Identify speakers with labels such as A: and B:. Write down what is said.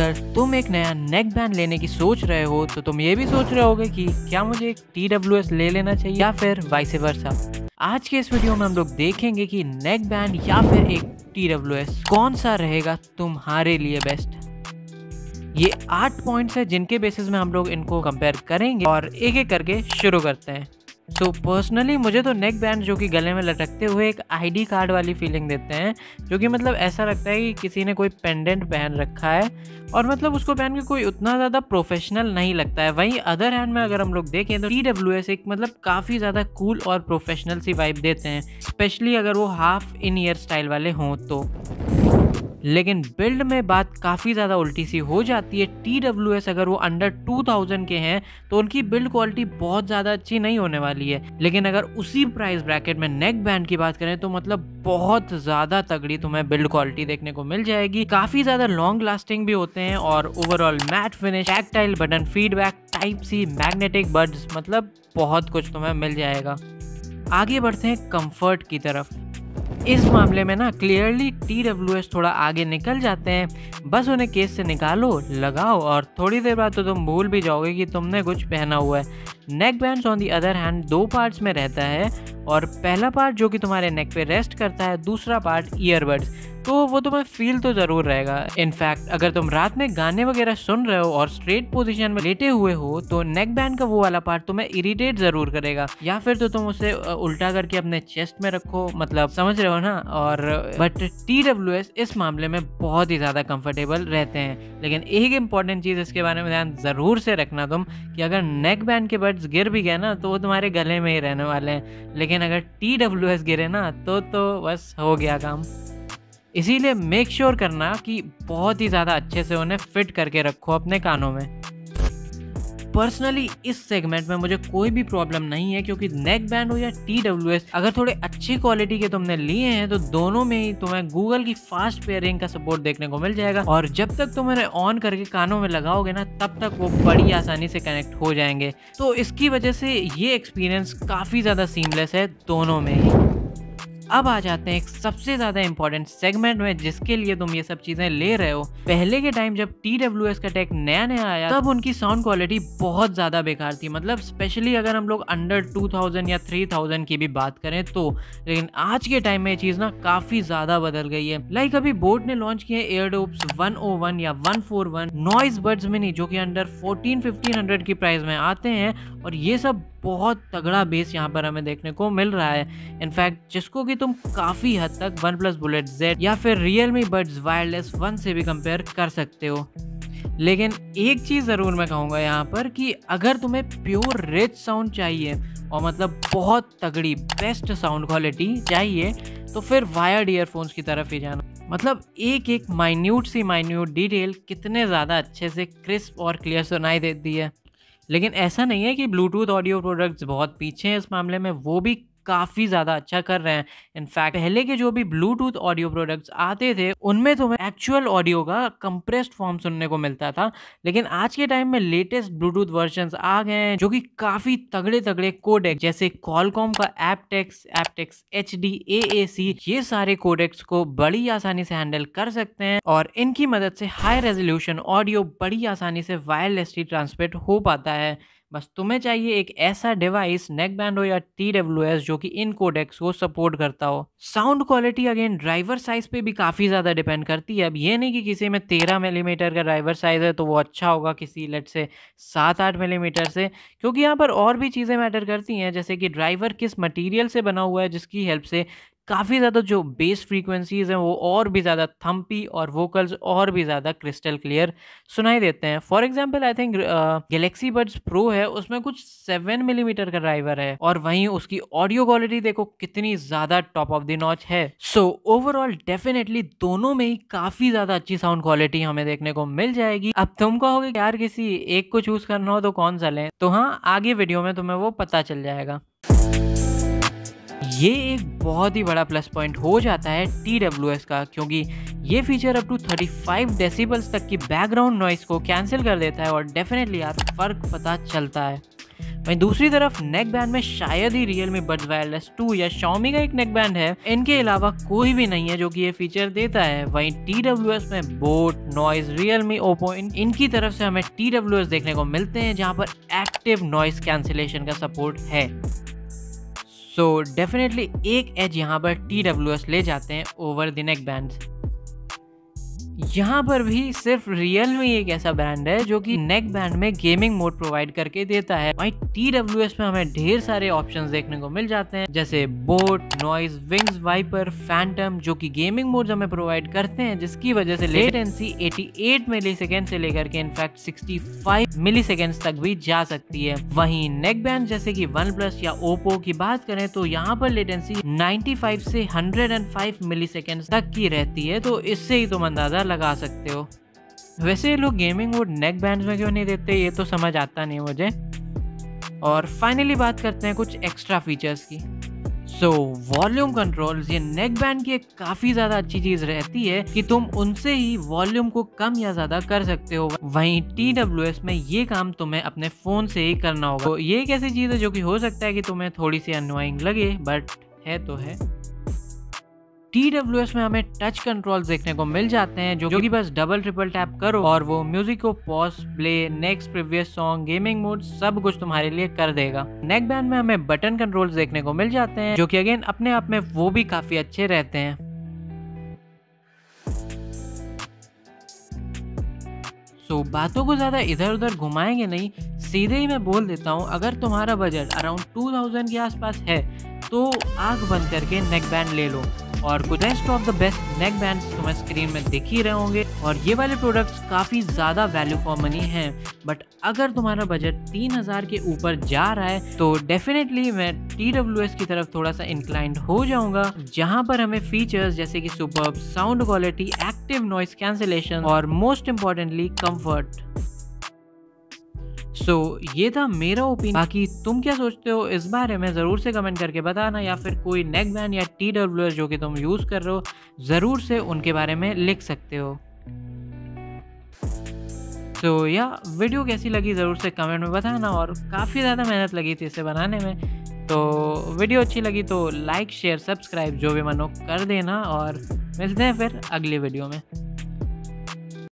A: अगर तुम एक नया नेक बैंड लेने की सोच रहे हो तो तुम ये भी सोच रहे होगे कि क्या मुझे एक टीडब्ल्यूएस ले लेना चाहिए या फिर वाइस वर्सा आज के इस वीडियो में हम लोग देखेंगे कि नेक बैंड या फिर एक टी कौन सा रहेगा तुम्हारे लिए बेस्ट ये आठ पॉइंट्स है जिनके बेसिस में हम लोग इनको कंपेयर करेंगे और एक एक करके शुरू करते हैं। सो so, पर्सनली मुझे तो नेक बैंड जो कि गले में लटकते हुए एक आईडी कार्ड वाली फीलिंग देते हैं जो कि मतलब ऐसा लगता है कि किसी ने कोई पेंडेंट पहन रखा है और मतलब उसको पहन के कोई उतना ज़्यादा प्रोफेशनल नहीं लगता है। वहीं अदर हैंड में अगर हम लोग देखें तो टी डब्ल्यू एस एक मतलब काफ़ी ज़्यादा कूल और प्रोफेशनल सी वाइब देते हैं स्पेशली अगर वो हाफ़ इन ईयर स्टाइल वाले हों तो। लेकिन बिल्ड में बात काफ़ी ज़्यादा उल्टी सी हो जाती है। टी डब्ल्यू एस अगर वो अंडर 2000 के हैं तो उनकी बिल्ड क्वालिटी बहुत ज़्यादा अच्छी नहीं होने वाली है। लेकिन अगर उसी प्राइस ब्रैकेट में नेक बैंड की बात करें तो मतलब बहुत ज़्यादा तगड़ी तुम्हें बिल्ड क्वालिटी देखने को मिल जाएगी। काफ़ी ज़्यादा लॉन्ग लास्टिंग भी होते हैं और overall matte finish tactile button feedback type C magnetic buds मतलब बहुत कुछ तुम्हें मिल जाएगा। आगे बढ़ते हैं कंफर्ट की तरफ़। इस मामले में ना क्लियरली टी डब्ल्यू एस थोड़ा आगे निकल जाते हैं। बस उन्हें केस से निकालो, लगाओ और थोड़ी देर बाद तो तुम भूल भी जाओगे कि तुमने कुछ पहना हुआ है। Neck band on the other hand दो पार्ट्स में रहता है और पहला पार्ट जो कि तुम्हारे नेक पे रेस्ट करता है, दूसरा पार्ट ईयरबड्स तो वो तुम्हें फील तो ज़रूर रहेगा। इनफैक्ट अगर तुम रात में गाने वगैरह सुन रहे हो और स्ट्रेट पोजीशन में लेटे हुए हो तो नेक बैंड का वो वाला पार्ट तुम्हें इरिटेट ज़रूर करेगा। या फिर तो तुम उसे उल्टा करके अपने चेस्ट में रखो मतलब समझ रहे हो ना? और बट टी डब्ल्यू एस इस मामले में बहुत ही ज़्यादा कंफर्टेबल रहते हैं। लेकिन एक इंपॉर्टेंट चीज़ इसके बारे में ध्यान ज़रूर से रखना तुम, कि अगर नेक बैंड के बर्ड्स गिर भी गए ना तो वो तुम्हारे गले में ही रहने वाले हैं। लेकिन अगर टी डब्ल्यू एस गिरे ना तो तो बस हो गया काम। इसीलिए मेक श्योर करना कि बहुत ही ज़्यादा अच्छे से उन्हें फिट करके रखो अपने कानों में। पर्सनली इस सेगमेंट में मुझे कोई भी प्रॉब्लम नहीं है क्योंकि नेक बैंड हो या टी डब्ल्यू एस अगर थोड़े अच्छी क्वालिटी के तुमने लिए हैं तो दोनों में ही तुम्हें गूगल की फास्ट पेयरिंग का सपोर्ट देखने को मिल जाएगा। और जब तक तुम उन्हें ऑन करके कानों में लगाओगे ना, तब तक वो बड़ी आसानी से कनेक्ट हो जाएँगे। तो इसकी वजह से ये एक्सपीरियंस काफ़ी ज़्यादा सीमलेस है दोनों में ही। अब आ जाते हैं एक सबसे ज़्यादा इंपॉर्टेंट सेगमेंट में, जिसके लिए तुम ये सब चीज़ें ले रहे हो। पहले के टाइम जब टी डब्ल्यू एस का टेक नया नया आया, तब उनकी साउंड क्वालिटी बहुत ज़्यादा बेकार थी। मतलब स्पेशली अगर हम लोग अंडर 2000 या 3000 की भी बात करें तो लेकिन आज के टाइम में ये चीज़ ना काफ़ी ज़्यादा बदल गई है। लाइक अभी बोर्ड ने लॉन्च किए एयरडोप्स 101 या one four 141 noise buds mini जो कि अंडर 14 1500 की प्राइस में आते हैं, और ये सब बहुत तगड़ा बेस यहाँ पर हमें देखने को मिल रहा है। इनफैक्ट जिसको कि तुम काफ़ी हद तक वन प्लस बुलेट जेड या फिर real me buds wireless one से भी कंपेयर कर सकते हो। लेकिन एक चीज़ ज़रूर मैं कहूँगा यहाँ पर कि अगर तुम्हें प्योर रिच साउंड चाहिए और मतलब बहुत तगड़ी बेस्ट साउंड क्वालिटी चाहिए तो फिर वायर्ड ईयरफोन्स की तरफ़ ही जाना। मतलब एक एक माइन्यूट सी माइन्यूट डिटेल कितने ज़्यादा अच्छे से क्रिस्प और क्लियर सुनाई देती है। लेकिन ऐसा नहीं है कि ब्लूटूथ ऑडियो प्रोडक्ट्स बहुत पीछे हैं इस मामले में, वो भी काफ़ी ज़्यादा अच्छा कर रहे हैं। इनफैक्ट पहले के जो भी ब्लूटूथ ऑडियो प्रोडक्ट्स आते थे, उनमें तुम्हें एक्चुअल ऑडियो का कंप्रेस्ड फॉर्म सुनने को मिलता था। लेकिन आज के टाइम में लेटेस्ट ब्लूटूथ वर्जन आ गए हैं, जो कि काफ़ी तगड़े तगड़े कोडेक्स जैसे कॉलकॉम का aptX aptX H D A A C ये सारे कोडेक्स को बड़ी आसानी से हैंडल कर सकते हैं और इनकी मदद से हाई रेजोल्यूशन ऑडियो बड़ी आसानी से वायरलेसली ट्रांसमिट हो पाता है। बस तुम्हें चाहिए एक ऐसा डिवाइस नेक बैंड हो या टी डब्ल्यू एस जो कि इन कोडेक्स को सपोर्ट करता हो। Sound quality again driver size पे भी काफ़ी ज़्यादा डिपेंड करती है। अब ये नहीं कि किसी में तेरह मिलीमीटर का ड्राइवर साइज़ है तो वो अच्छा होगा किसी लेट से सात आठ मिलीमीटर से। क्योंकि यहाँ पर और भी चीज़ें मैटर करती हैं, जैसे कि ड्राइवर किस मटीरियल से बना हुआ है, जिसकी हेल्प से काफ़ी ज़्यादा जो बेस फ्रीक्वेंसीज़ हैं, वो और भी ज़्यादा थम्पी और वोकल्स और भी ज़्यादा क्रिस्टल क्लियर सुनाई देते हैं। For example I think Galaxy buds pro है, उसमें कुछ सेवन मिलीमीटर का ड्राइवर है और वहीं उसकी ऑडियो क्वालिटी देखो कितनी ज़्यादा टॉप ऑफ़ द नॉच है। सो ओवरऑल डेफिनेटली दोनों में ही काफ़ी ज़्यादा अच्छी साउंड क्वालिटी हमें देखने को मिल जाएगी। अब तुम कहोगे यार किसी एक को चूज़ करना हो तो कौन सा लें? तो हाँ आगे वीडियो में तुम्हें वो पता चल जाएगा। ये एक बहुत ही बड़ा प्लस पॉइंट हो जाता है टी का, क्योंकि ये फीचर अप टू 35 डेसिबल्स तक की बैकग्राउंड नॉइस को कैंसिल कर देता है और डेफिनेटली यार फ़र्क पता चलता है। वहीं दूसरी तरफ़ नेक बैंड में शायद ही real me buds wireless two या शॉमी का एक नेक बैंड है, इनके अलावा कोई भी नहीं है जो कि ये फीचर देता है। वहीं TWS में boAt Noise Realme Oppo इन, इनकी तरफ़ से हमें TWS देखने को मिलते हैं, जहाँ पर एक्टिव नॉइज़ कैंसिलेशन का सपोर्ट है। सो so, डेफिनेटली एक एज यहाँ पर TWS ले जाते हैं ओवर द नेक बैंड यहाँ पर भी सिर्फ़ रियल मी एक ऐसा ब्रांड है जो कि नेक बैंड में गेमिंग मोड प्रोवाइड करके देता है। वही टी डब्ल्यू एस में हमें ढेर सारे ऑप्शन देखने को मिल जाते हैं, जैसे boat noise wings viper phantom जो कि गेमिंग मोड हमें प्रोवाइड करते हैं, जिसकी वजह से लेटेंसी 88 मिली सेकेंड से लेकर के इनफैक्ट 65 मिली सेकेंड तक भी जा सकती है। वहीं नेक बैंड जैसे कि वन प्लस या ओप्पो की बात करें तो यहाँ पर लेटेंसी 95 से 105 मिली सेकेंड तक की रहती है तो इससे ही तुम अंदाज़ा लगा सकते हो। वैसे लोग गेमिंग मोड नेक बैंड में क्यों नहीं देते, ये तो समझ आता नहीं मुझे। और फाइनली बात करते हैं कुछ एक्स्ट्रा फीचर्स की। सो वॉल्यूम कंट्रोल्स ये नेक बैंड की एक काफ़ी ज़्यादा अच्छी चीज़ रहती है कि तुम उनसे ही वॉल्यूम को कम या ज़्यादा कर सकते हो। वहीं टी में ये काम तुम्हें अपने फ़ोन से ही करना होगा। तो ये एक ऐसी चीज़ है जो कि हो सकता है कि तुम्हें थोड़ी सी अनोइंग लगे बट है तो है। टी डब्ल्यू एस में हमें टच कंट्रोल देखने को मिल जाते हैं, जो कि बस डबल ट्रिपल टैप करो और वो म्यूज़िक को pause play next previous song gaming mode सब कुछ तुम्हारे लिए कर देगा। नेक बैंड में हमें बटन कंट्रोल्स देखने को मिल जाते हैं, जो कि अगेन अपने आप में वो भी काफ़ी अच्छे रहते हैं। तो बातों को ज़्यादा इधर उधर घुमाएँगे नहीं, सीधे ही मैं बोल देता हूँ, अगर तुम्हारा बजट अराउंड टू थाउज़ेंड के आसपास है तो आग बंद करके नेक बैंड ले लो। और कुछ best of the best neck band तुम्हें स्क्रीन में दिख ही रहे होंगे। और ये वाले प्रोडक्ट्स काफ़ी ज़्यादा वैल्यू फॉर मनी हैं। बट अगर तुम्हारा बजट तीन हज़ार के ऊपर जा रहा है तो डेफिनेटली मैं टीडब्ल्यूएस की तरफ़ थोड़ा सा इंक्लाइंड हो जाऊँगा, जहाँ पर हमें फीचर्स जैसे कि super sound quality active noise cancellation और most importantly comfort so so, ये था मेरा ओपिनियन बाकी तुम क्या सोचते हो? इस बारे में ज़रूर से कमेंट करके बताना या फिर कोई नेक बैंड या टी डब्ल्यू जो कि तुम यूज़ कर रहे हो ज़रूर से उनके बारे में लिख सकते हो। तो या वीडियो कैसी लगी ज़रूर से कमेंट में बताना और काफ़ी ज़्यादा मेहनत लगी थी इसे बनाने में। तो वीडियो अच्छी लगी तो लाइक शेयर सब्सक्राइब जो भी मन कर देना और मिलते हैं फिर अगली वीडियो में।